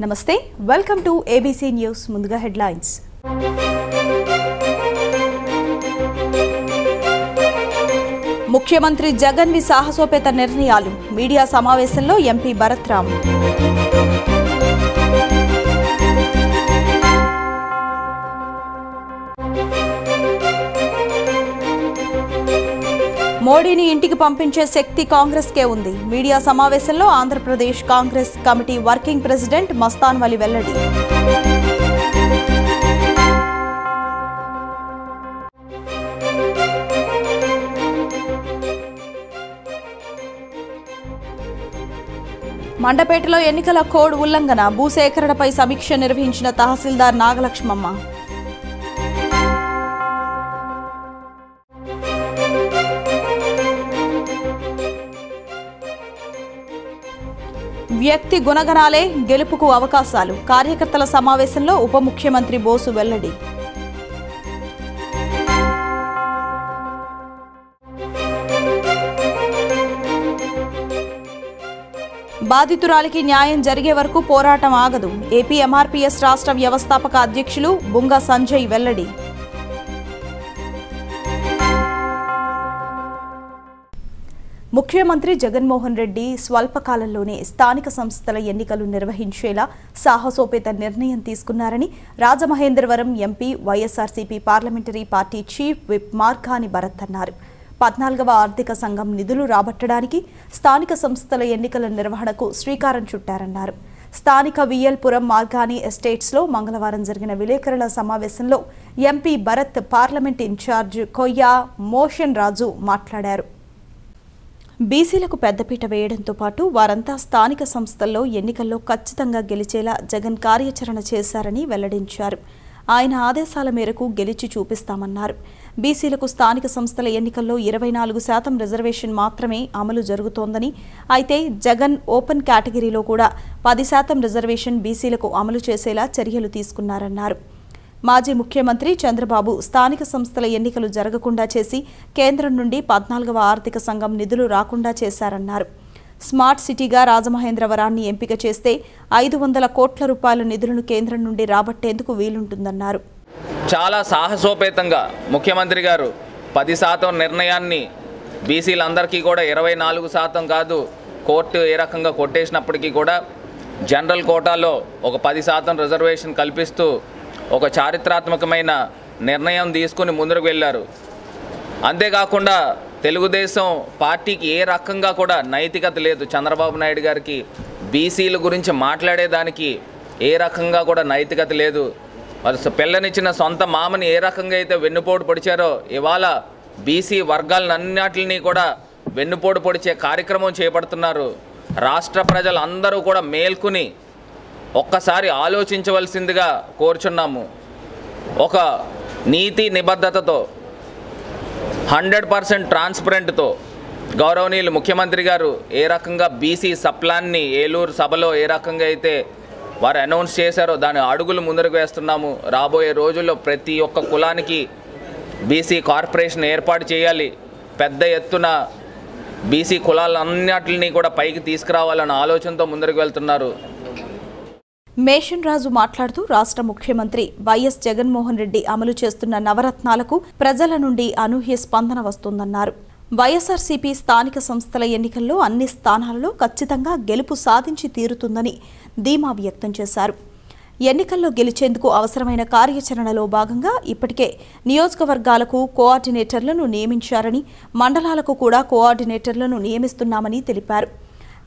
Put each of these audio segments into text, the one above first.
నమస్తే welcome to ABC news ముందుగా headlines ముఖ్యమంత్రి జగన్వి సాహసోపేత నిర్ణయాలు. మీడియా సమావేశంలో ఎంపీ భరత్ మోడీని ఇంటికి పంపించే శక్తి కాంగ్రెస్కే ఉంది. మీడియా సమావేశంలో Andhra Pradesh Congress committee working president Mastan Vali వెల్లడి. మండపేటలో ఎన్నికల కోడ్ ఉల్లంఘన. భూసేకరణపై సమీక్ష నిర్వహించిన తహసీల్దార్ నాగలక్ష్మమ్మ. వ్యక్తి గుణగణాలే గెలుపుకు అవకాశాలు. కార్యకర్తల సమావేశంలో ఉప ముఖ్యమంత్రి బోసు వెల్లడి. బాధితురాలికి న్యాయం జరిగే వరకు పోరాటం ఆగదు. ఏపీ ఎంఆర్పీఎస్ రాష్ట్ర వ్యవస్థాపక అధ్యక్షులు బుంగ సంజయ్ వెల్లడి. ముఖ్యమంత్రి జగన్మోహన్ రెడ్డి స్వల్పకాలంలోనే స్థానిక సంస్థల ఎన్నికలు నిర్వహించేలా సాహసోపేత నిర్ణయం తీసుకున్నారని Rajamahendravaram MP YSRCP parliamentary party chief whip Margani Bharat అన్నారు. పద్నాలుగవ ఆర్థిక సంఘం నిధులు రాబట్టడానికి స్థానిక సంస్థల ఎన్నికల నిర్వహణకు శ్రీకారం చుట్టారన్నారు. స్థానిక వియల్పురం మార్గాని ఎస్టేట్స్లో మంగళవారం జరిగిన విలేకరుల సమావేశంలో MP Bharat parliament in charge Koyya Moshen Raju మాట్లాడారు. బీసీలకు పెద్దపీట వేయడంతో పాటు వారంతా స్థానిక సంస్థల్లో ఎన్నికల్లో ఖచ్చితంగా గెలిచేలా జగన్ కార్యాచరణ చేశారని వెల్లడించారు. ఆయన ఆదేశాల మేరకు గెలిచి చూపిస్తామన్నారు. బీసీలకు స్థానిక సంస్థల ఎన్నికల్లో ఇరవై నాలుగు శాతం రిజర్వేషన్ మాత్రమే అమలు జరుగుతోందని అయితే జగన్ ఓపెన్ కేటగిరీలో కూడా పది శాతం రిజర్వేషన్ బీసీలకు అమలు చేసేలా చర్యలు తీసుకున్నారన్నారు. మాజీ ముఖ్యమంత్రి చంద్రబాబు స్థానిక సంస్థల ఎన్నికలు జరగకుండా చేసి కేంద్రం నుండి పద్నాలుగవ ఆర్థిక సంఘం నిధులు రాకుండా చేశారన్నారు. స్మార్ట్ సిటీగా రాజమహేంద్రవరాన్ని ఎంపిక చేస్తే ఐదు వందల కోట్ల రూపాయల నిధులను కేంద్రం నుండి రాబట్టేందుకు వీలుంటుందన్నారు. చాలా సాహసోపేతంగా ముఖ్యమంత్రి గారు పది శాతం నిర్ణయాన్ని బీసీలందరికీ కూడా ఇరవై నాలుగు శాతం కాదు కోర్టు ఏ రకంగా కొట్టేసినప్పటికీ కూడా జనరల్ కోటాలో ఒక పది శాతం రిజర్వేషన్ కల్పిస్తూ ఒక చారిత్రాత్మకమైన నిర్ణయం తీసుకుని ముందుకు వెళ్ళారు. అంతేకాకుండా తెలుగుదేశం పార్టీకి ఏ రకంగా కూడా నైతికత లేదు. చంద్రబాబు నాయుడు గారికి బీసీల గురించి మాట్లాడేదానికి ఏ రకంగా కూడా నైతికత లేదు. వాళ్ళు స- పిల్లనిచ్చిన సొంత మామని ఏ రకంగా అయితే వెన్నుపోటు పొడిచారో ఇవాళ బీసీ వర్గాలన్నిటిని కూడా వెన్నుపోటు పొడిచే కార్యక్రమం చేపడుతున్నారు. రాష్ట్ర ప్రజలందరూ కూడా మేల్కొని ఒక్కసారి ఆలోచించవలసిందిగా కోరుచున్నాము. ఒక నీతి నిబద్ధతతో హండ్రెడ్ పర్సెంట్ ట్రాన్స్పరెంట్తో గౌరవనీయులు ముఖ్యమంత్రి గారు ఏ రకంగా బీసీ సప్లాన్ని ఏలూరు సభలో ఏ రకంగా అయితే వారు అనౌన్స్ చేశారో దాని అడుగులు ముందరకు వేస్తున్నాము. రాబోయే రోజుల్లో ప్రతి ఒక్క కులానికి బీసీ కార్పొరేషన్ ఏర్పాటు చేయాలి. పెద్ద ఎత్తున బీసీ కులాలన్నిటిని కూడా పైకి తీసుకురావాలన్న ఆలోచనతో ముందరకు వెళ్తున్నారు. మేషన్ రాజు మాట్లాడుతూ రాష్ట్ర ముఖ్యమంత్రి వైఎస్ జగన్మోహన్ రెడ్డి అమలు చేస్తున్న నవరత్నాలకు ప్రజల నుండి అనూహ్య స్పందన వస్తోందన్నారు. వైఎస్ఆర్సీపీ స్థానిక సంస్థల ఎన్నికల్లో అన్ని స్థానాలలో ఖచ్చితంగా గెలుపు సాధించి తీరుతుందని ధీమా వ్యక్తం చేశారు. ఎన్నికల్లో గెలిచేందుకు అవసరమైన కార్యాచరణలో భాగంగా ఇప్పటికే నియోజకవర్గాలకు కోఆర్డినేటర్లను నియమించారని మండలాలకు కూడా కోఆర్డినేటర్లను నియమిస్తున్నామని తెలిపారు.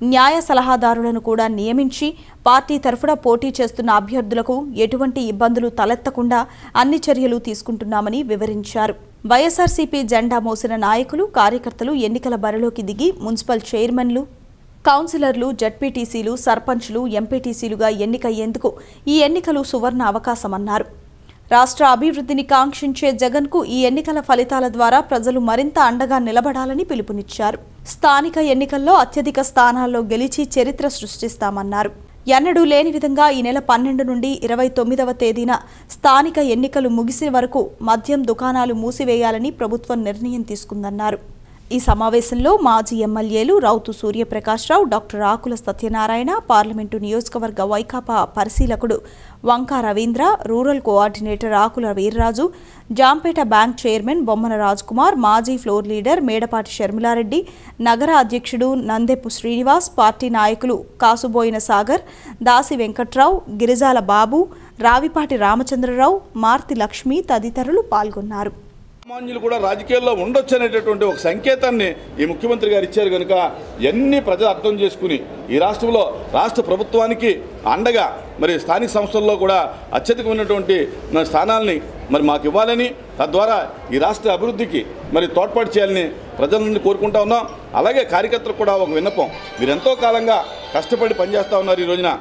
న్యాయ సలహాదారులను కూడా నియమించి పార్టీ తరఫున పోటీ చేస్తున్న అభ్యర్థులకు ఎటువంటి ఇబ్బందులు తలెత్తకుండా అన్ని చర్యలు తీసుకుంటున్నామని వివరించారు. వైఎస్ఆర్సీపీ జెండా మోసిన నాయకులు కార్యకర్తలు ఎన్నికల బరిలోకి దిగి మున్సిపల్ చైర్మన్లు కౌన్సిలర్లు జడ్పీటీసీలు సర్పంచ్లు ఎంపీటీసీలుగా ఎన్నికయ్యేందుకు ఈ ఎన్నికలు సువర్ణ అవకాశమన్నారు. రాష్ట్ర అభివృద్ధిని కాంక్షించే జగన్కు ఈ ఎన్నికల ఫలితాల ద్వారా ప్రజలు మరింత అండగా నిలబడాలని పిలుపునిచ్చారు. స్థానిక ఎన్నికల్లో అత్యధిక స్థానాల్లో గెలిచి చరిత్ర సృష్టిస్తామన్నారు. ఎన్నడూ లేని విధంగా ఈ నెల పన్నెండు నుండి ఇరవై తొమ్మిదవ తేదీన స్థానిక ఎన్నికలు ముగిసే వరకు మద్యం దుకాణాలు మూసివేయాలని ప్రభుత్వం నిర్ణయం తీసుకుందన్నారు. ఈ సమావేశంలో మాజీ ఎమ్మెల్యేలు రౌతు సూర్యప్రకాశ్రావు డాక్టర్ ఆకుల సత్యనారాయణ పార్లమెంటు నియోజకవర్గ Vaikapa పరిశీలకుడు Vanka Ravindra rural coordinator Akula Veerraju Jampeta bank chairman Bommana Rajkumar మాజీ ఫ్లోర్ లీడర్ మేడపాటి షర్మిలారెడ్డి నగర అధ్యక్షుడు నందెపు శ్రీనివాస్ పార్టీ నాయకులు కాసుబోయిన సాగర్ దాసి వెంకట్రావు గిరిజాల బాబు రావిపాటి రామచంద్రరావు మార్తి లక్ష్మి తదితరులు పాల్గొన్నారు. సామాన్యులు కూడా రాజకీయాల్లో ఉండొచ్చు అనేటటువంటి ఒక సంకేతాన్ని ఈ ముఖ్యమంత్రి గారు ఇచ్చారు కనుక ఎన్ని ప్రజలు అర్థం చేసుకుని ఈ రాష్ట్రంలో రాష్ట్ర ప్రభుత్వానికి అండగా మరి స్థానిక సంస్థల్లో కూడా అత్యధికమైనటువంటి మరి స్థానాల్ని మరి మాకు ఇవ్వాలని తద్వారా ఈ రాష్ట్ర అభివృద్ధికి మరి తోడ్పాటు చేయాలని ప్రజల నుండి కోరుకుంటా ఉన్నాం. అలాగే కార్యకర్తలకు కూడా ఒక విన్నపం. మీరు ఎంతో కాలంగా కష్టపడి పనిచేస్తూ ఉన్నారు ఈ రోజున.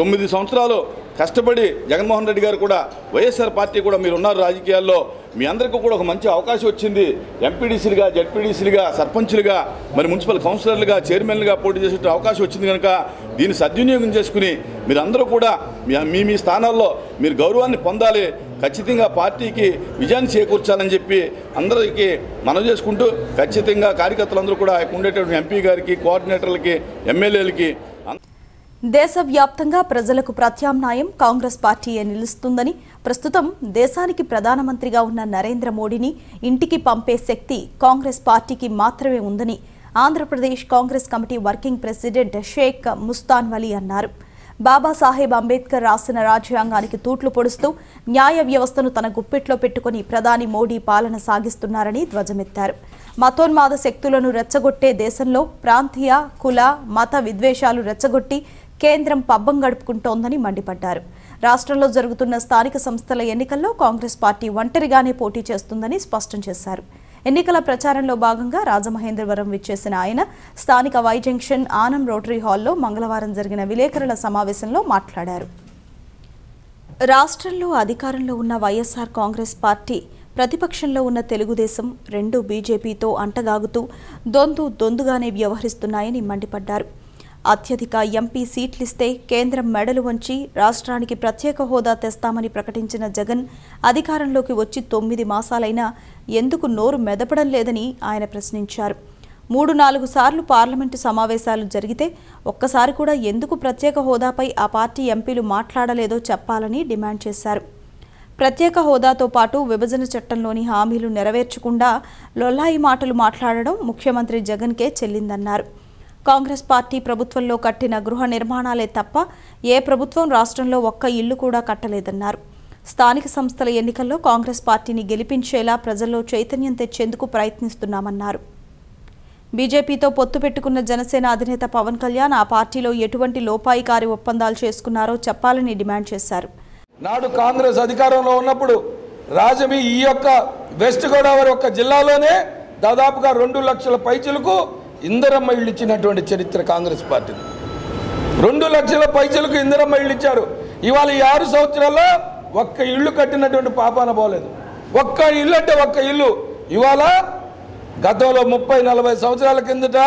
తొమ్మిది సంవత్సరాలు కష్టపడి జగన్మోహన్ రెడ్డి గారు కూడా వైఎస్ఆర్ పార్టీ కూడా మీరు ఉన్నారు రాజకీయాల్లో. మీ అందరికీ కూడా ఒక మంచి అవకాశం వచ్చింది. ఎంపీడీసీలుగా జడ్పీడీసీలుగా సర్పంచులుగా మరి మున్సిపల్ కౌన్సిలర్లుగా చైర్మన్లుగా పోటీ చేసే అవకాశం వచ్చింది కనుక దీన్ని సద్వినియోగం చేసుకుని మీరందరూ కూడా మీ- మీ స్థానాల్లో మీరు గౌరవాన్ని పొందాలి. ఖచ్చితంగా పార్టీకి విజయాన్ని చేకూర్చాలని చెప్పి అందరికీ మనవి చేసుకుంటూ ఖచ్చితంగా కార్యకర్తలందరూ కూడా ఉండేటటువంటి ఎంపీ గారికి కోఆర్డినేటర్లకి ఎమ్మెల్యేలకి దేశవ్యాప్తంగా ప్రజలకు ప్రత్యామ్నాయం కాంగ్రెస్ పార్టీయే నిలుస్తుందని ప్రస్తుతం దేశానికి ప్రధానమంత్రిగా ఉన్న నరేంద్ర మోడీని ఇంటికి పంపే శక్తి కాంగ్రెస్ పార్టీకి మాత్రమే ఉందని Andhra Pradesh Congress committee working president Sheikh Mustan Vali అన్నారు. బాబాసాహెబ్ అంబేద్కర్ రాసిన రాజ్యాంగానికి తూట్లు పొడుస్తూ న్యాయ వ్యవస్థను తన గుప్పెట్లో పెట్టుకుని ప్రధాని మోడీ పాలన సాగిస్తున్నారని ధ్వజమెత్తారు. మతోన్మాద శక్తులను రెచ్చగొట్టే దేశంలో ప్రాంతీయ కుల మత విద్వేషాలు రెచ్చగొట్టి కేంద్రం పబ్బం గడుపుకుంటోందని మండిపడ్డారు. రాష్ట్రంలో జరుగుతున్న స్థానిక సంస్థల ఎన్నికల్లో కాంగ్రెస్ పార్టీ ఒంటరిగానే పోటీ చేస్తుందని స్పష్టం చేశారు. ఎన్నికల ప్రచారంలో భాగంగా రాజమహేంద్రవరం విచ్చేసిన ఆయన స్థానిక వై జంక్షన్ ఆనం రోటరీ హాల్లో మంగళవారం జరిగిన విలేకరుల సమావేశంలో మాట్లాడారు. రాష్ట్రంలో అధికారంలో ఉన్న వైఎస్ఆర్ కాంగ్రెస్ పార్టీ ప్రతిపక్షంలో ఉన్న తెలుగుదేశం రెండు బీజేపీతో అంటగాగుతూ దొందు దొందుగానే వ్యవహరిస్తున్నాయని మండిపడ్డారు. అత్యధిక ఎంపీ సీట్లిస్తే కేంద్రం మెడలు వంచి రాష్ట్రానికి ప్రత్యేక హోదా తెస్తామని ప్రకటించిన జగన్ అధికారంలోకి వచ్చి తొమ్మిది మాసాలైనా ఎందుకు నోరు మెదపడం లేదని ఆయన ప్రశ్నించారు. మూడు నాలుగు సార్లు పార్లమెంటు సమావేశాలు జరిగితే ఒక్కసారి కూడా ఎందుకు ప్రత్యేక హోదాపై ఆ పార్టీ ఎంపీలు మాట్లాడలేదో చెప్పాలని డిమాండ్ చేశారు. ప్రత్యేక హోదాతో పాటు విభజన చట్టంలోని హామీలు నెరవేర్చకుండా లొల్లాయి మాటలు మాట్లాడడం ముఖ్యమంత్రి జగన్కే చెల్లిందన్నారు. కాంగ్రెస్ పార్టీ ప్రభుత్వంలో కట్టిన గృహ నిర్మాణాలే తప్ప ఏ ప్రభుత్వం రాష్ట్రంలో ఒక్క ఇల్లు కూడా కట్టలేదన్నారు. స్థానిక సంస్థల ఎన్నికల్లో కాంగ్రెస్ పార్టీని గెలిపించేలా ప్రజల్లో చైతన్యం తెచ్చేందుకు ప్రయత్నిస్తున్నామన్నారు. బీజేపీతో పొత్తు పెట్టుకున్న జనసేన అధినేత పవన్ కళ్యాణ్ ఆ పార్టీలో ఎటువంటి లోపాయికారి ఒప్పందాలు చేసుకున్నారో చెప్పాలని డిమాండ్ చేశారు. నాడు కాంగ్రెస్ అధికారంలో ఉన్నప్పుడు రాజమి ఈ యొక్క వెస్ట్ గోదావరి యొక్క జిల్లాలోనే దాదాపుగా రెండు లక్షల పైచులకు ఇందరమ్మ ఇళ్ళు ఇచ్చినటువంటి చరిత్ర కాంగ్రెస్ పార్టీ రెండు లక్షల పైసలకు ఇందరమ్మ ఇళ్ళు ఇచ్చారు. ఇవాళ ఈ ఆరు సంవత్సరాల్లో ఒక్క ఇల్లు కట్టినటువంటి పాపాన పోలేదు. ఒక్క ఇల్లు అంటే ఒక్క ఇల్లు. ఇవాళ గతంలో ముప్పై నలభై సంవత్సరాల కిందట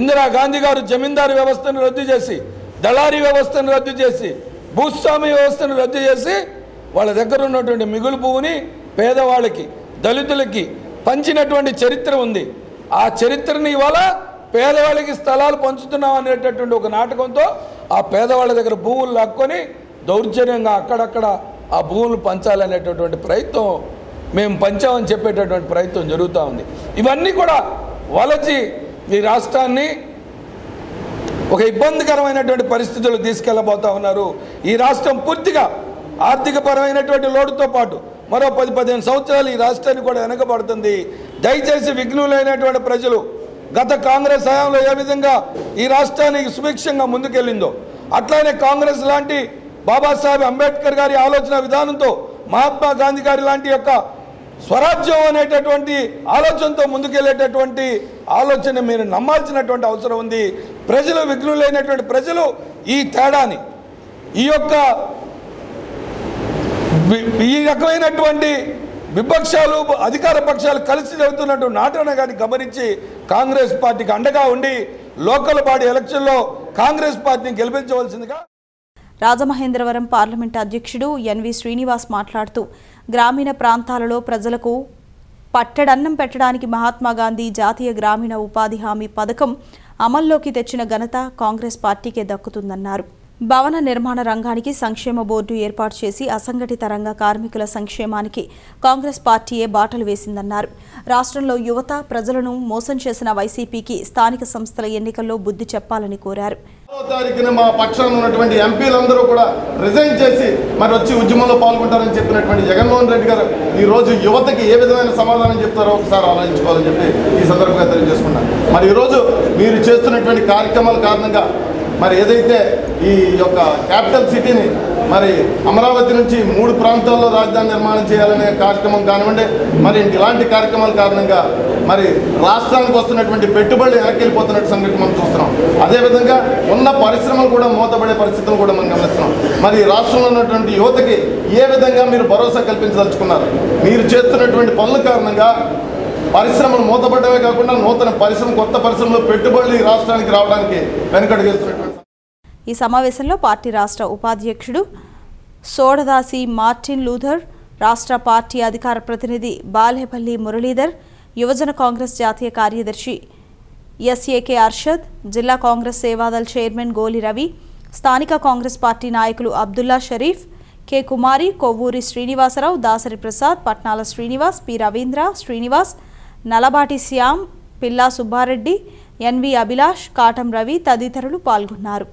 ఇందిరాగాంధీ గారు జమీందారు వ్యవస్థను రద్దు చేసి దళారీ వ్యవస్థను రద్దు చేసి భూస్వామి వ్యవస్థను రద్దు చేసి వాళ్ళ దగ్గర ఉన్నటువంటి మిగులు పువ్వుని పేదవాళ్ళకి దళితులకి పంచినటువంటి చరిత్ర ఉంది. ఆ చరిత్రని ఇవాళ పేదవాళ్ళకి స్థలాలు పంచుతున్నాం అనేటటువంటి ఒక నాటకంతో ఆ పేదవాళ్ళ దగ్గర భూములు లాక్కొని దౌర్జన్యంగా అక్కడక్కడ ఆ భూములు పంచాలనేటటువంటి ప్రయత్నం మేము పంచామని చెప్పేటటువంటి ప్రయత్నం జరుగుతూ ఉంది. ఇవన్నీ కూడా వలచి ఈ రాష్ట్రాన్ని ఒక ఇబ్బందికరమైనటువంటి పరిస్థితులు తీసుకెళ్ళబోతా ఉన్నారు. ఈ రాష్ట్రం పూర్తిగా ఆర్థిక పరమైనటువంటి లోటుతో పాటు మరో పది పదిహేను సంవత్సరాలు ఈ రాష్ట్రాన్ని కూడా వెనకబడుతుంది. దయచేసి విఘ్నులైనటువంటి ప్రజలు గత కాంగ్రెస్ హయాంలో ఏ విధంగా ఈ రాష్ట్రానికి సుభిక్షంగా ముందుకెళ్ళిందో అట్లానే కాంగ్రెస్ లాంటి బాబాసాహెబ్ అంబేద్కర్ గారి ఆలోచన విధానంతో మహాత్మా గాంధీ గారి లాంటి యొక్క స్వరాజ్యం అనేటటువంటి ఆలోచనతో ముందుకెళ్ళేటటువంటి ఆలోచన మీరు నమ్మాల్సినటువంటి అవసరం ఉంది. ప్రజలు విఘ్నులైనటువంటి ప్రజలు ఈ తేడాని ఈ యొక్క ఈ రకమైనటువంటి విపక్షాలు అధికార పక్షాలు కలిసి జరుగుతున్నట్టు నాటన గారిని గమనించి కాంగ్రెస్ పార్టీకి అండగా ఉండి లోకల్ బాడీ ఎలక్షన్లో కాంగ్రెస్ పార్టీని గెలిపించవలసిందిగా రాజమహేంద్రవరం పార్లమెంట్ అధ్యక్షుడు ఎన్వి శ్రీనివాస్ మాట్లాడుతూ గ్రామీణ ప్రాంతాలలో ప్రజలకు పట్టడన్నం పెట్టడానికి మహాత్మాగాంధీ జాతీయ గ్రామీణ ఉపాధి హామీ పథకం అమల్లోకి తెచ్చిన ఘనత కాంగ్రెస్ పార్టీకే దక్కుతుందన్నారు. భవన నిర్మాణ రంగానికి సంక్షేమ బోర్డు ఏర్పాటు చేసి అసంఘటిత రంగ కార్మికుల సంక్షేమానికి కాంగ్రెస్ పార్టీయే బాటలు వేసిందన్నారు. రాష్ట్రంలో యువత ప్రజలను మోసం చేసిన వైసీపీకి స్థానిక సంస్థల ఎన్నికల్లో బుద్ధి చెప్పాలని కోరారు. తారీఖున మా పక్షాన ఉన్నటువంటి ఎంపీలందరూ కూడా రిజైన్ చేసి మరి వచ్చి ఉద్యమంలో పాల్గొంటారని చెప్పినటువంటి జగన్మోహన్ రెడ్డి గారు ఈ రోజు యువతకి ఏ విధమైన సమాధానం చెప్తారో ఒకసారి ఆలోచించుకోవాలని చెప్పి ఈ సందర్భంగా తెలియజేసుకున్నాను. మరి ఈరోజు మీరు చేస్తున్నటువంటి కార్యక్రమాల కారణంగా మరి ఏదైతే ఈ యొక్క క్యాపిటల్ సిటీని మరి అమరావతి నుంచి మూడు ప్రాంతాల్లో రాజధాని నిర్మాణం చేయాలనే కార్యక్రమం కానివ్వండి మరి ఇలాంటి కార్యక్రమాల కారణంగా మరి రాష్ట్రానికి వస్తున్నటువంటి పెట్టుబడులు వెనక్కి వెళ్ళిపోతున్నట్టు సంగతి మనం చూస్తున్నాం. అదేవిధంగా ఉన్న పరిశ్రమలు కూడా మూతపడే పరిస్థితులు కూడా మనం గమనిస్తున్నాం. మరి రాష్ట్రంలో ఉన్నటువంటి యువతకి ఏ విధంగా మీరు భరోసా కల్పించదలుచుకున్నారు? మీరు చేస్తున్నటువంటి పనుల కారణంగా పరిశ్రమలు మూతపడమే కాకుండా నూతన పరిశ్రమ కొత్త పరిశ్రమలు పెట్టుబడులు ఈ రాష్ట్రానికి రావడానికి వెనుకడుగేస్తున్నటువంటి ఈ సమావేశంలో పార్టీ రాష్ట్ర ఉపాధ్యక్షుడు సోడదాసి మార్టిన్ లూథర్ రాష్ట్ర పార్టీ అధికార ప్రతినిధి బాలేపల్లి మురళీధర్ యువజన కాంగ్రెస్ జాతీయ కార్యదర్శి ఎస్ఏకే అర్షద్ జిల్లా కాంగ్రెస్ సేవాదల్ చైర్మన్ గోలి రవి స్థానిక కాంగ్రెస్ పార్టీ నాయకులు Abdulla Sharif K Kumari Kovvuri Srinivasarao Dasari Prasad Patnala Srinivas P Ravindra Srinivas Nalabati Shyam Pilla Subbareddy NV Abhilash Katam Ravi తదితరులు పాల్గొన్నారు.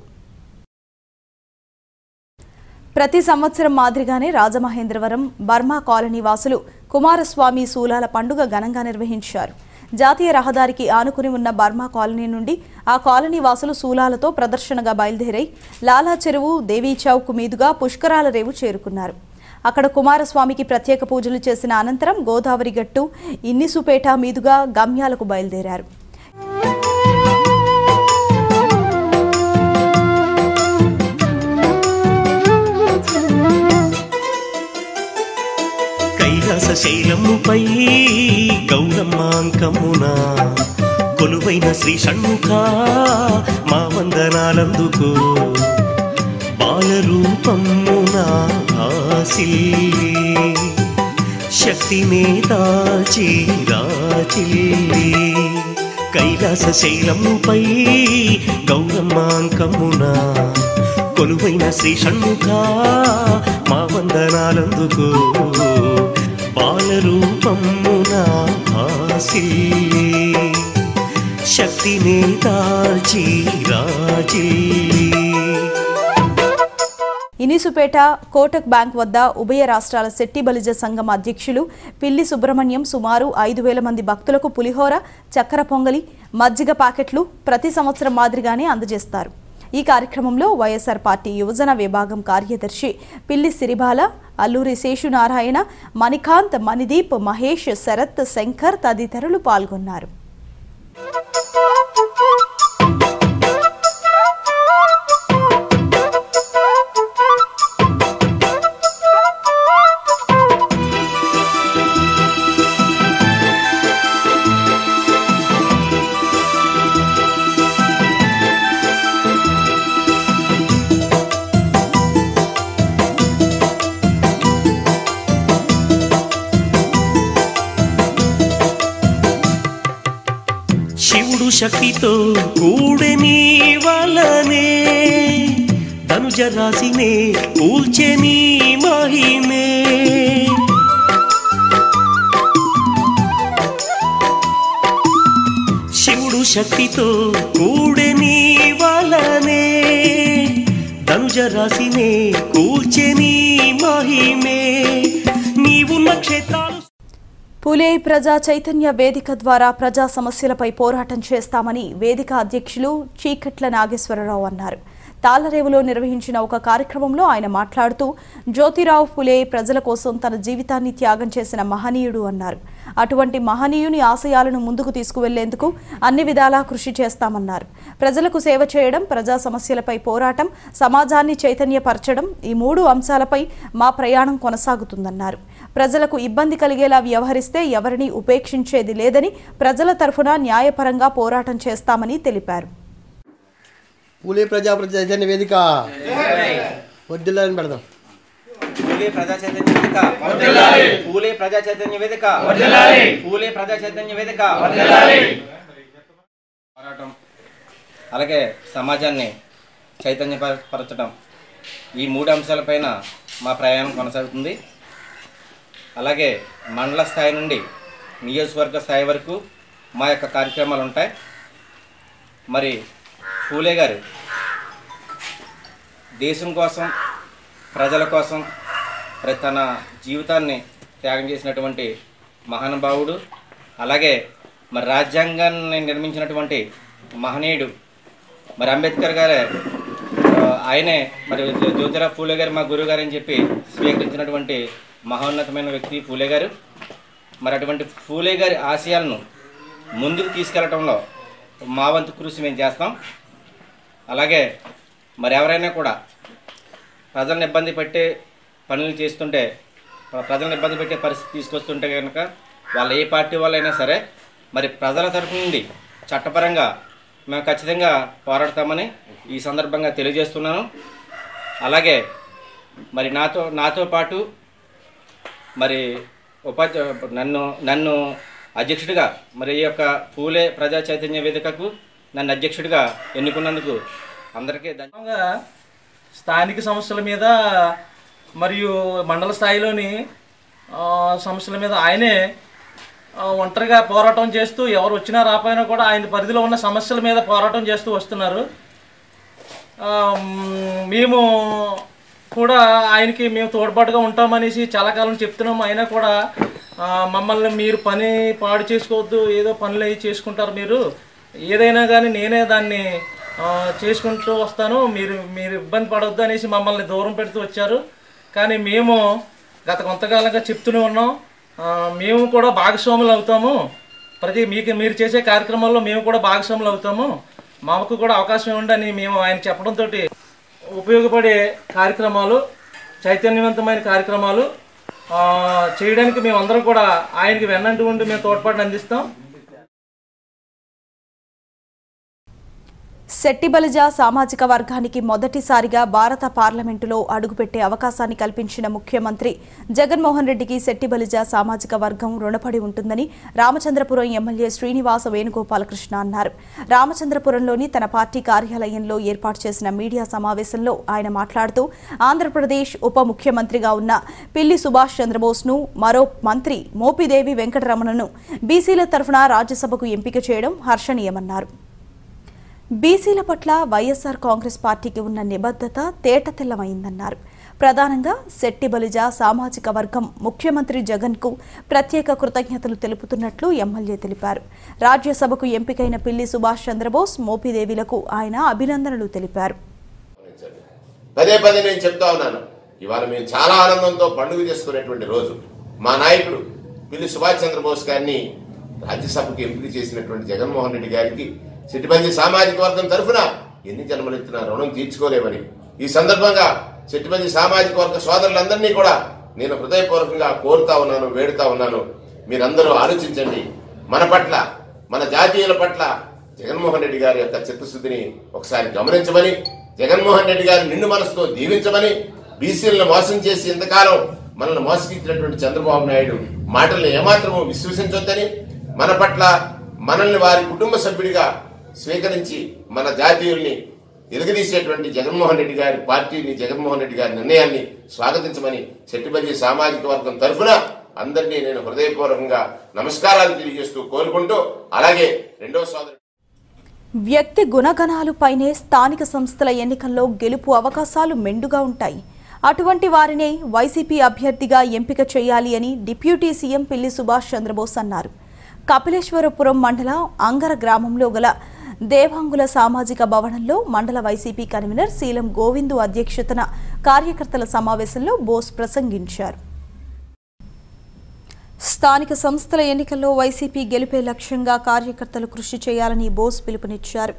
ప్రతి సంవత్సరం మాదిరిగానే రాజమహేంద్రవరం బర్మా కాలనీ వాసులు కుమారస్వామి శూలాల పండుగ ఘనంగా నిర్వహించారు. జాతీయ రహదారికి ఆనుకుని ఉన్న బర్మా కాలనీ నుండి ఆ కాలనీ వాసులు శూలాలతో ప్రదర్శనగా బయలుదేరై లాలా చెరువు దేవీ చౌక్ మీదుగా పుష్కరాల రేవు చేరుకున్నారు. అక్కడ కుమారస్వామికి ప్రత్యేక పూజలు చేసిన అనంతరం గోదావరి గట్టు ఇన్నిసుపేట మీదుగా గమ్యాలకు బయలుదేరారు. శైలముపై గౌరమ్మాంకమున కొలువైన శ్రీ షణ్ముఖ మా వందనాలందుకు బాలరూపమున ఆసిల్లి శక్తినే దాచి రాచిల్లి కైలాస శైలముపై గౌరమ్మాంకమున కొలువైన శ్రీ షణ్ముఖ మా వందనాలందుకు రూపమున ఆసిల్లి శక్తిని దాచి ఇనిసుపేట కోటక్ బ్యాంక్ వద్ద ఉభయ రాష్ట్రాల శెట్టి బలిజ సంఘం అధ్యక్షులు పిల్లి సుబ్రహ్మణ్యం సుమారు ఐదు వేల మంది భక్తులకు పులిహోర చక్కెర పొంగలి మజ్జిగ ప్యాకెట్లు ప్రతి సంవత్సరం మాదిరిగానే అందజేస్తారు. ఈ కార్యక్రమంలో వైఎస్ఆర్ పార్టీ యువజన విభాగం కార్యదర్శి పిల్లి సిరిబాల అల్లూరి శేషునారాయణ మణికాంత్ మణిదీప్ మహేష్ శరత్ శంకర్ తదితరులు పాల్గొన్నారు. శివుడు శక్తితో కూడని వలనే. ధనుజ రాశినే నీ మహిమే. శివుడు శక్తితో కూడని వలనే. ధనుజ రాశినే నీ మహిమే. నీవు నక్షత్రాలు పులే ప్రజా చైతన్య వేదిక ద్వారా ప్రజా సమస్యలపై పోరాటం చేస్తామని వేదిక అధ్యక్షులు చీకట్ల నాగేశ్వరరావు అన్నారు. తాళ్ళరేవులో నిర్వహించిన ఒక కార్యక్రమంలో ఆయన మాట్లాడుతూ జ్యోతిరావు ఫులే ప్రజల కోసం తన జీవితాన్ని త్యాగం చేసిన మహనీయుడు అన్నారు. అటువంటి మహనీయుని ఆశయాలను ముందుకు తీసుకువెళ్ళేందుకు అన్ని విధాలా కృషి చేస్తామన్నారు. ప్రజలకు సేవ చేయడం ప్రజా సమస్యలపై పోరాటం సమాజాన్ని చైతన్యపరచడం ఈ మూడు అంశాలపై మా ప్రయాణం కొనసాగుతుందన్నారు. ప్రజలకు ఇబ్బంది కలిగేలా వ్యవహరిస్తే ఎవరిని ఉపేక్షించేది లేదని ప్రజల తరఫున న్యాయపరంగా పోరాటం చేస్తామని తెలిపారు. పూలే ప్రజా చైతన్య వేదిక. వద్దులని పెడదాం. పూలే ప్రజా చైతన్య వేదిక. పూలే ప్రజా చైతన్య వేదిక. పూలే ప్రజా చైతన్య వేదిక. పోరాటం. అలాగే సమాజాన్ని చైతన్యపరచడం ఈ మూడు అంశాలపైన మా ప్రయాణం కొనసాగుతుంది. అలాగే మండల స్థాయి నుండి నియోజకవర్గ స్థాయి వరకు మా యొక్క కార్యక్రమాలు ఉంటాయి. మరి పూలే గారు దేశం కోసం ప్రజల కోసం మరి తన జీవితాన్ని త్యాగం చేసినటువంటి మహానుభావుడు అలాగే మరి రాజ్యాంగాన్ని నిర్మించినటువంటి మహనీయుడు మరి అంబేద్కర్ గారే ఆయనే మరి జ్యోతిరావు ఫూలే గారు మా గురువు గారు అని చెప్పి స్వీకరించినటువంటి మహోన్నతమైన వ్యక్తి ఫూలే గారు. మరి అటువంటి ఫూలే గారి ఆశయాలను ముందుకు తీసుకెళ్ళటంలో మా వంతు కృషి మేము చేస్తాం. అలాగే మరి ఎవరైనా కూడా ప్రజలను ఇబ్బంది పెట్టే పనులు చేస్తుంటే ప్రజలను ఇబ్బంది పెట్టే పరిస్థితి తీసుకొస్తుంటే కనుక వాళ్ళు ఏ పార్టీ వాళ్ళైనా సరే మరి ప్రజల తరఫు నుండి చట్టపరంగా మేము ఖచ్చితంగా పోరాడతామని ఈ సందర్భంగా తెలియజేస్తున్నాను. అలాగే మరి నాతో నాతో పాటు మరి ఉపాధ్యాయ నన్ను నన్ను అధ్యక్షుడిగా మరి ఈ యొక్క పూలే ప్రజా చైతన్య వేదికకు నన్ను అధ్యక్షుడిగా ఎన్నుకున్నందుకు అందరికీ ధన్య స్థానిక సమస్యల మీద మరియు మండల స్థాయిలోని సమస్యల మీద ఆయనే ఒంటరిగా పోరాటం చేస్తూ ఎవరు వచ్చినా రాపోయినా కూడా ఆయన పరిధిలో ఉన్న సమస్యల మీద పోరాటం చేస్తూ వస్తున్నారు. మేము కూడా ఆయనకి మేము తోడ్పాటుగా ఉంటామనేసి చాలా కాలం చెప్తున్నాం అయినా కూడా మమ్మల్ని మీరు పని పాడు చేసుకోవద్దు ఏదో పనులు అవి చేసుకుంటారు మీరు. ఏదైనా కానీ నేనే దాన్ని చేసుకుంటూ వస్తాను. మీరు మీరు ఇబ్బంది పడవద్దు అనేసి మమ్మల్ని దూరం పెడుతూ వచ్చారు. కానీ మేము గత కొంతకాలంగా చెప్తూనే ఉన్నాం. మేము కూడా భాగస్వాములు అవుతాము. ప్రతి మీకు మీరు చేసే కార్యక్రమాల్లో మేము కూడా భాగస్వాములు అవుతాము. మాకు కూడా అవకాశం ఉందని మేము ఆయన చెప్పడంతో ఉపయోగపడే కార్యక్రమాలు చైతన్యవంతమైన కార్యక్రమాలు చేయడానికి మేమందరం కూడా ఆయనకి వెన్నంటి ఉండి మేము తోడ్పాటును అందిస్తాం. శెట్టిబలిజ సామాజిక వర్గానికి మొదటిసారిగా భారత పార్లమెంటులో అడుగుపెట్టే అవకాశాన్ని కల్పించిన ముఖ్యమంత్రి జగన్మోహన్ రెడ్డికి శెట్టిబలిజ సామాజిక వర్గం రుణపడి ఉంటుందని రామచంద్రపురం ఎమ్మెల్యే శ్రీనివాస వేణుగోపాలకృష్ణ అన్నారు. రామచంద్రపురంలోని తన పార్టీ కార్యాలయంలో ఏర్పాటు చేసిన మీడియా సమావేశంలో ఆయన మాట్లాడుతూ ఆంధ్రప్రదేశ్ ఉప ముఖ్యమంత్రిగా ఉన్న పిల్లి సుభాష్ చంద్రబోస్ను మరో మంత్రి మోపిదేవి వెంకటరమణను బీసీల తరఫున రాజ్యసభకు ఎంపిక చేయడం హర్షణీయమన్నారు. బీసీల పట్ల వైఎస్ఆర్ కాంగ్రెస్ పార్టీకి ఉన్న నిబద్ధత తేటతెల్లమైందన్నారు. ప్రధానంగా శెట్టి బలిజ సామాజిక వర్గం ముఖ్యమంత్రి జగన్కు ప్రత్యేక కృతజ్ఞతలు తెలుపుతున్నట్లు ఎమ్మెల్యే తెలిపారు. రాజ్యసభకు ఎంపికైన పిల్లి సుభాష్ చంద్రబోస్ మోపిదేవిలకు ఆయన అభినందనలు తెలిపారు. పదే పదే నేను చెప్తా ఉన్నాను. ఇవాళ మేము చాలా ఆనందంతో పండుగ చేసుకునేటువంటి రోజు. మా నాయకుడు పిల్లి సుభాష్ చంద్రబోస్ గారిని రాజ్యసభకు ఎంపిక చేసినటువంటి జగన్మోహన్ రెడ్డి గారికి సిట్టిబంది సామాజిక వర్గం తరఫున ఎన్ని జన్మలెత్తిన రుణం తీర్చుకోలేమని. ఈ సందర్భంగా సిట్టిబంది సామాజిక వర్గ సోదరులందరినీ కూడా నేను హృదయపూర్వకంగా కోరుతా ఉన్నాను వేడుతా ఉన్నాను. మీరందరూ ఆలోచించండి. మన పట్ల మన జాతీయుల పట్ల జగన్మోహన్ రెడ్డి గారి యొక్క చిత్తశుద్ధిని ఒకసారి గమనించమని జగన్మోహన్ రెడ్డి గారి నిండు మనసుతో దీవించమని బీసీలను మోసం చేసి ఇంతకాలం మనల్ని మోసగించినటువంటి చంద్రబాబు నాయుడు మాటలను ఏమాత్రము విశ్వసించొద్దని మన పట్ల మనల్ని వారి కుటుంబ సభ్యుడిగా స్వీకరించి మన జాతీయుల్ని ఎదుగదీసేటువంటి జగన్మోహన్ రెడ్డి గారి పార్టీని జగన్మోహన్ రెడ్డి గారి నిర్ణయాన్ని స్వాగతించమని చెట్టుబల్లి సామాజిక వర్గం తరఫున అందరినీ నేను హృదయపూర్వకంగా నమస్కారాలు తెలియజేస్తూ కోరుకుంటూ అలాగే రెండో సోదరు వ్యక్తి గుణగణాలుపైనే స్థానిక సంస్థల ఎన్నికల్లో గెలుపు అవకాశాలు మెండుగా ఉంటాయి. అటువంటి వారినే వైసీపీ అభ్యర్థిగా ఎంపిక చేయాలి అని డిప్యూటీ సీఎం పిల్లి సుభాష్ చంద్రబోస్ అన్నారు. కపిలేశ్వరపురం మండలం అంగర గ్రామంలో గల దేవాంగుల సామాజిక భవనంలో మండల వైసీపీ కన్వీనర్ శీలం గోవిందు అధ్యక్షతన కార్యకర్తల సమావేశంలో బోస్ ప్రసంగించారు. స్థానిక సంస్థల ఎన్నికల్లో వైసీపీ గెలిపే లక్ష్యంగా కార్యకర్తలు కృషి చేయాలని బోస్ పిలుపునిచ్చారు.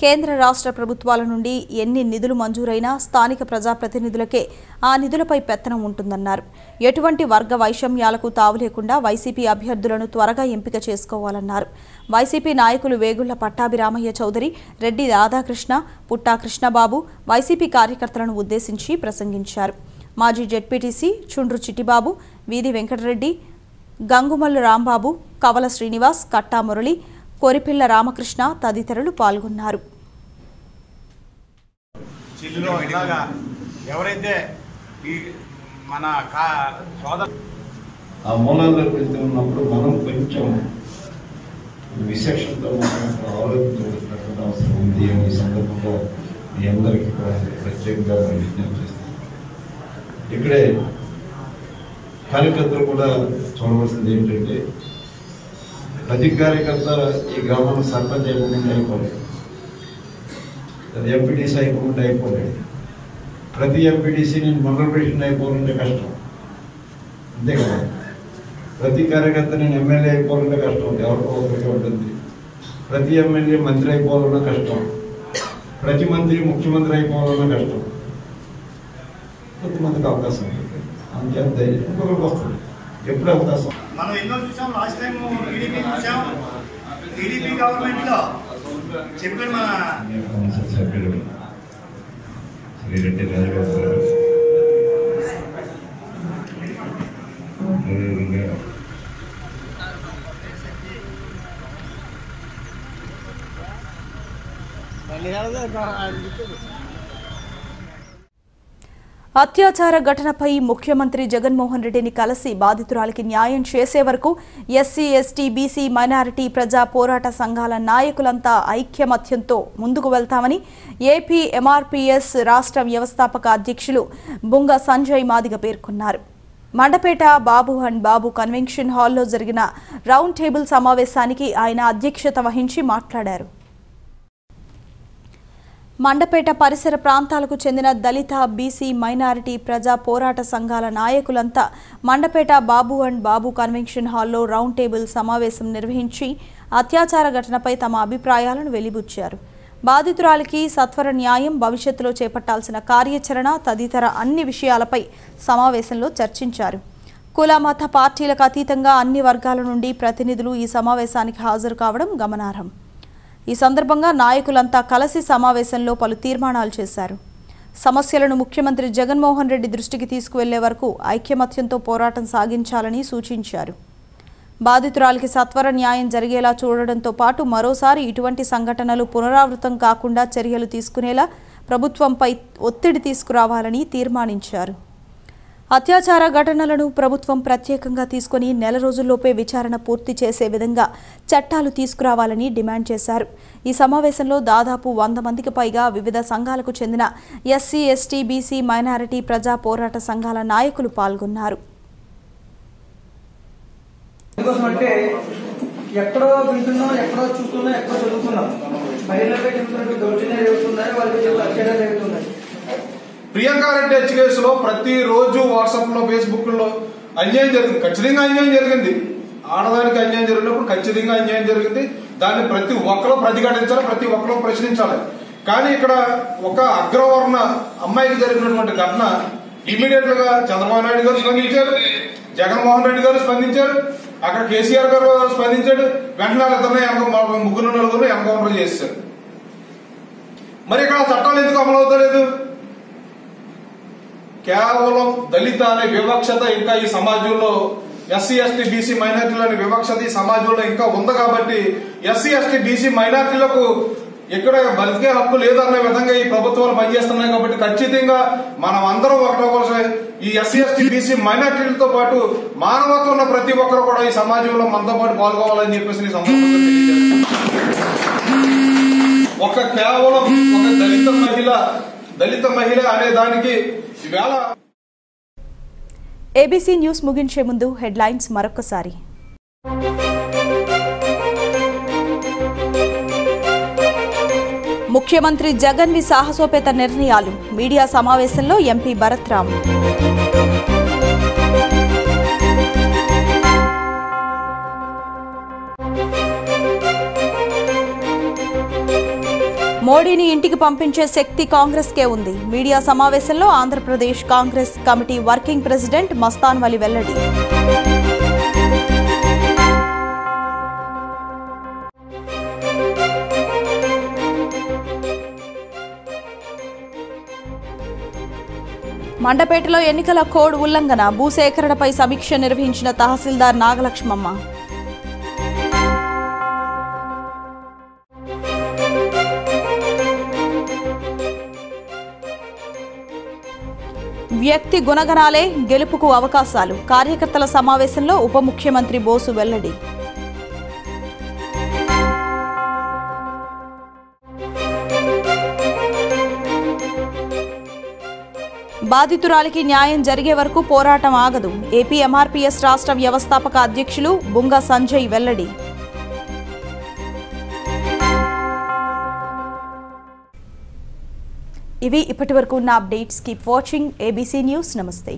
కేంద్ర రాష్ట్ర ప్రభుత్వాల నుండి ఎన్ని నిధులు మంజూరైనా స్థానిక ప్రజాప్రతినిధులకే ఆ నిధులపై పెత్తనం ఉంటుందన్నారు. ఎటువంటి వర్గ వైషమ్యాలకు తావు లేకుండా వైసీపీ అభ్యర్థులను త్వరగా ఎంపిక చేసుకోవాలన్నారు. వైసీపీ నాయకులు వేగుళ్ళ పట్టాభిరామయ్య చౌదరి రెడ్డి రాధాకృష్ణ పుట్టా కృష్ణబాబు వైసీపీ కార్యకర్తలను ఉద్దేశించి ప్రసంగించారు. మాజీ జెడ్పీటీసీ చుండ్రు చిట్టిబాబు వీధి వెంకటరెడ్డి గంగుమల్లు రాంబాబు కవల శ్రీనివాస్ కట్టా మురళి కొరిపిల్ల రామకృష్ణ తదితరులు పాల్గొన్నారు. చిల్లులో ఇలాగా ఎవరైతే ఈ మన కా సోదర ఆ మూలాల్లోకి వెళ్తూ ఉన్నప్పుడు మనం కొంచెం విశేషంతో మనం ఆలోచించవలసినటువంటి అవసరం ఉంది అని ఈ సందర్భంగా మీ అందరికీ కూడా ప్రత్యేకంగా మనం విజ్ఞప్తి చేస్తాం ఇక్కడే కార్యకర్తలు కూడా చూడవలసింది ఏంటంటే ప్రతి కార్యకర్త ఈ గ్రామంలో సర్పంచ్ అయిపోకుండా అయిపోలేదు అది ఎంపీటీసీ అయిపోకుండా అయిపోలేదు ప్రతి ఎంపీటీసీ నేను మండల ప్రెసిడెంట్ అయిపోవాలంటే కష్టం అంతే కదా ప్రతి కార్యకర్త నేను ఎమ్మెల్యే అయిపోవాలంటే కష్టం ఎవరికో ఒకరికి ఉంటుంది ప్రతి ఎమ్మెల్యే మంత్రి అయిపోవాలన్నా కష్టం ప్రతి మంత్రి ముఖ్యమంత్రి అయిపోవాలన్నా కష్టం కొంతమందికి అవకాశం ఉంటుంది అంతే ధైర్యం ఇంకొకరికి వస్తుంది ఎప్పుడు అవకాశం మనం ఎన్నో చూసాం లాస్ట్ టైం టీడీపీ చూసాం. టీడీపీ గవర్నమెంట్లో చెప్పాడు మన సభ్యులు శ్రీరెడ్డి రాజబాబు గారు. అదేవిధంగా అత్యాచార ఘటనపై ముఖ్యమంత్రి జగన్మోహన్ రెడ్డిని కలిసి బాధితురాలికి న్యాయం చేసే వరకు ఎస్సీ ఎస్టీ బీసీ మైనారిటీ ప్రజా పోరాట సంఘాల నాయకులంతా ఐక్యమత్యంతో ముందుకు వెళ్తామని ఏపీ ఎంఆర్పీఎస్ రాష్ట్ర వ్యవస్థాపక అధ్యక్షులు బుంగ సంజయ్ మాదిగ పేర్కొన్నారు. మండపేట బాబు అండ్ బాబు కన్వెన్షన్ హాల్లో జరిగిన రౌండ్ టేబుల్ సమావేశానికి ఆయన అధ్యక్షత వహించి మాట్లాడారు. మండపేట పరిసర ప్రాంతాలకు చెందిన దళిత బీసీ మైనారిటీ ప్రజా పోరాట సంఘాల నాయకులంతా మండపేట బాబు అండ్ బాబు కన్వెన్షన్ హాల్లో రౌండ్ టేబుల్ సమావేశం నిర్వహించి అత్యాచార ఘటనపై తమ అభిప్రాయాలను వెలిబుచ్చారు. బాధితురాలికి సత్వర న్యాయం భవిష్యత్తులో చేపట్టాల్సిన కార్యాచరణ తదితర అన్ని విషయాలపై సమావేశంలో చర్చించారు. కుల మత పార్టీలకు అతీతంగా అన్ని వర్గాల నుండి ప్రతినిధులు ఈ సమావేశానికి హాజరు కావడం గమనార్హం. ఈ సందర్భంగా నాయకులంతా కలిసి సమావేశంలో పలు తీర్మానాలు చేశారు. సమస్యలను ముఖ్యమంత్రి జగన్మోహన్ రెడ్డి దృష్టికి తీసుకువెళ్ళే వరకు ఐక్యమత్యంతో పోరాటం సాగించాలని సూచించారు. బాధితురాలికి సత్వర న్యాయం జరిగేలా చూడడంతో పాటు మరోసారి ఇటువంటి సంఘటనలు పునరావృతం కాకుండా చర్యలు తీసుకునేలా ప్రభుత్వంపై ఒత్తిడి తీసుకురావాలని తీర్మానించారు. అత్యాచార ఘటనలను ప్రభుత్వం ప్రత్యేకంగా తీసుకుని నెల రోజుల్లోపే విచారణ పూర్తి చేసే విధంగా చట్టాలు తీసుకురావాలని డిమాండ్ చేశారు. ఈ సమావేశంలో దాదాపు వంద మందికి పైగా వివిధ సంఘాలకు చెందిన ఎస్సీ ఎస్టీ బీసీ మైనారిటీ ప్రజా పోరాట సంఘాల నాయకులు పాల్గొన్నారు. ఎక్కడో వింటున్నాం ఎక్కడో చూస్తున్నాం ఎక్కడో చదువుతున్నాం మహిళలపై చెబుతున్నట్టు దౌర్జన్యాలు జరుగుతున్నాయి వాళ్ళపై చెబుతున్న అత్యాచారాలు జరుగుతున్నాయి ప్రియాంక రెడ్డి హెచ్ కేసులో ప్రతిరోజు వాట్సాప్లో ఫేస్బుక్లో అన్యాయం జరిగింది. ఖచ్చితంగా అన్యాయం జరిగింది. ఆడదానికి అన్యాయం జరిగినప్పుడు ఖచ్చితంగా అన్యాయం జరిగింది. దాన్ని ప్రతి ఒక్కరూ ప్రతిఘటించాలి ప్రతి ఒక్కరూ ప్రశ్నించాలి. కానీ ఇక్కడ ఒక అగ్రవర్ణ అమ్మాయికి జరిగినటువంటి ఘటన ఇమీడియట్గా చంద్రబాబు నాయుడు గారు స్పందించారు జగన్మోహన్ రెడ్డి గారు స్పందించారు అక్కడ కేసీఆర్ గారు స్పందించాడు వెంటనే ఇద్దరిని ముగ్గురు నలుగురు ఎన్కౌంటర్ చేశారు. మరి ఇక్కడ చట్టాలు ఎందుకు అమలు అవుతలేదు? కేవలం దళిత అనే వివక్షత ఇంకా ఈ సమాజంలో ఎస్సీ ఎస్టీ బీసీ మైనార్టీలు అనే వివక్షత ఈ సమాజంలో ఇంకా ఉంది కాబట్టి ఎస్సీ ఎస్టీ బీసీ మైనార్టీలకు ఇక్కడ బతికే హక్కు లేదన్న విధంగా ఈ ప్రభుత్వాలు పనిచేస్తున్నాయి కాబట్టి ఖచ్చితంగా మనం అందరం ఒకటవలసి ఈ ఎస్సీ ఎస్టీ బీసీ మైనార్టీలతో పాటు మానవత్వం ఉన్న ప్రతి ఒక్కరు కూడా ఈ సమాజంలో మనతో పాటు పాల్గొవాలని చెప్పేసి ఈ సందర్భంగా ఒక కేవలం ఒక దళిత మహిళ దళిత మహిళ అనే దానికి ఈవేళ ఏబీసీ న్యూస్ ముగించే ముందు హెడ్లైన్స్ మరొకసారి ముఖ్యమంత్రి జగన్ వి సాహసోపేత నిర్ణయాలు. మీడియా సమావేశంలో ఎంపీ భరత్ మోడీని ఇంటికి పంపించే శక్తి కాంగ్రెస్కే ఉంది. మీడియా సమావేశంలో Andhra Pradesh Congress committee working president Mastan Vali వెల్లడి. మండపేటలో ఎన్నికల కోడ్ ఉల్లంఘన భూసేకరణపై సమీక్ష నిర్వహించిన తహసీల్దార్ నాగలక్ష్మమ్మ. వ్యక్తి గుణగణాలే గెలుపుకు అవకాశాలు. కార్యకర్తల సమావేశంలో ఉప ముఖ్యమంత్రి బోసు వెల్లడి. బాధితురాలికి న్యాయం జరిగే వరకు పోరాటం ఆగదు. ఏపీ ఎంఆర్పీఎస్ రాష్ట్ర వ్యవస్థాపక అధ్యక్షులు బుంగ సంజయ్ వెల్లడి. ఇవి ఇప్పటివరకు ఉన్న updates. Keep watching ABC news నమస్తే.